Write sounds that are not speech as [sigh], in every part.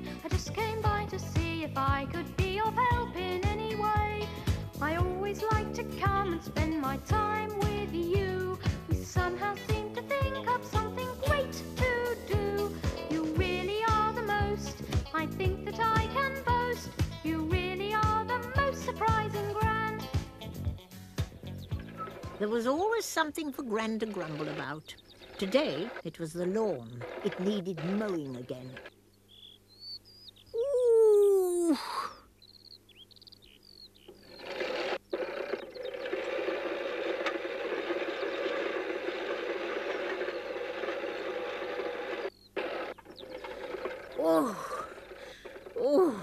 day. I just came by to see if I could be of help in any way. I always like to come and spend my time with you. We somehow seem to think of something great to do. You really are the most. I think that I can boast. You really are the most surprising Gran. There was always something for Gran to grumble about. Today it was the lawn. It needed mowing again. Oh, oh.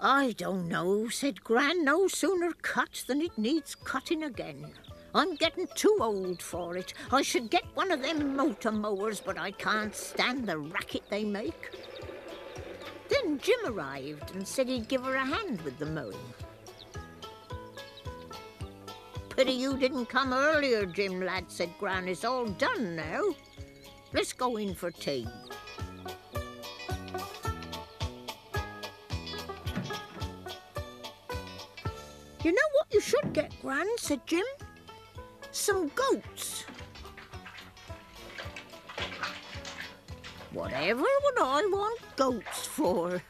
I don't know, said Gran. No sooner cut than it needs cutting again. I'm getting too old for it. I should get one of them motor mowers, but I can't stand the racket they make. Then Jim arrived and said he'd give her a hand with the mowing. Pity you didn't come earlier, Jim lad, said Gran. It's all done now. Let's go in for tea. You know what you should get, Gran, said Jim? Some goats. Whatever would I want goats for?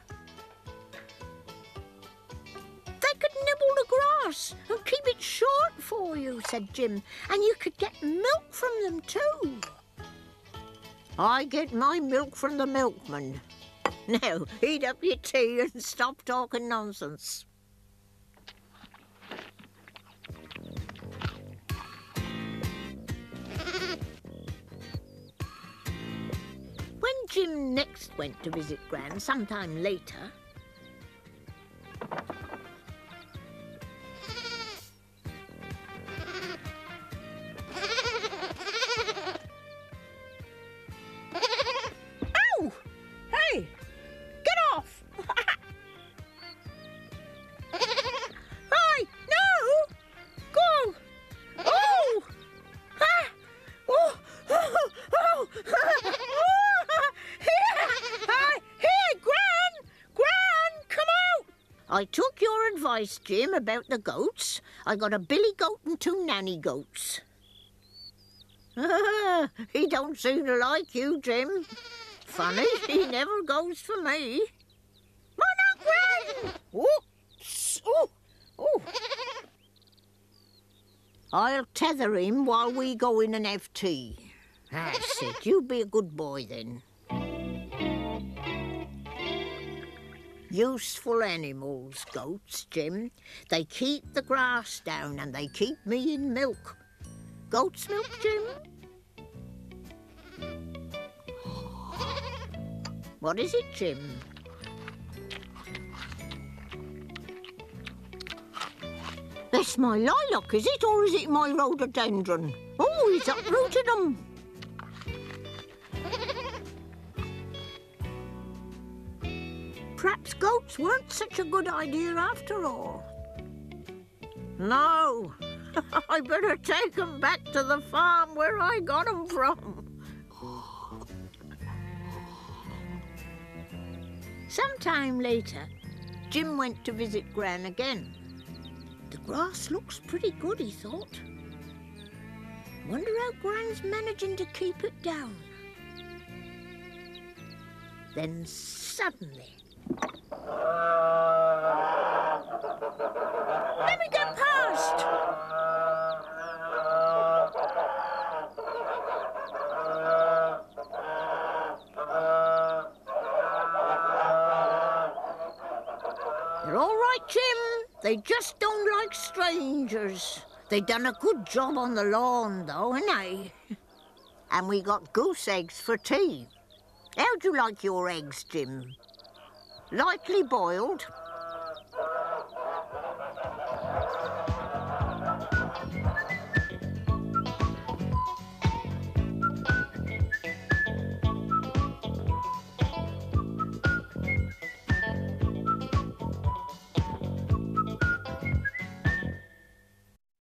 They could nibble the grass and keep it short for you, said Jim, and you could get milk from them too. I get my milk from the milkman. Now, eat up your tea and stop talking nonsense. Jim next went to visit Gran sometime later, I took your advice, Jim, about the goats. I got a billy goat and two nanny goats. [laughs] he don't seem to like you, Jim. Funny, he never goes for me. Come on out, Gran! Whoops! Oh! Oh! I'll tether him while we go in and have tea. That's it. You be a good boy then. Useful animals, goats, Jim. They keep the grass down and they keep me in milk. Goat's milk, Jim? What is it, Jim? That's my lilac, is it, or is it my rhododendron? Oh, he's uprooted them. Perhaps goats weren't such a good idea after all. No, [laughs] I better take 'em back to the farm where I got 'em from. Sometime later, Jim went to visit Gran again. The grass looks pretty good, he thought. Wonder how Gran's managing to keep it down. Then suddenly. Let me get past! They're all right, Jim. They just don't like strangers. They done a good job on the lawn, though, ain't they? And we got goose eggs for tea. How'd you like your eggs, Jim? Lightly boiled,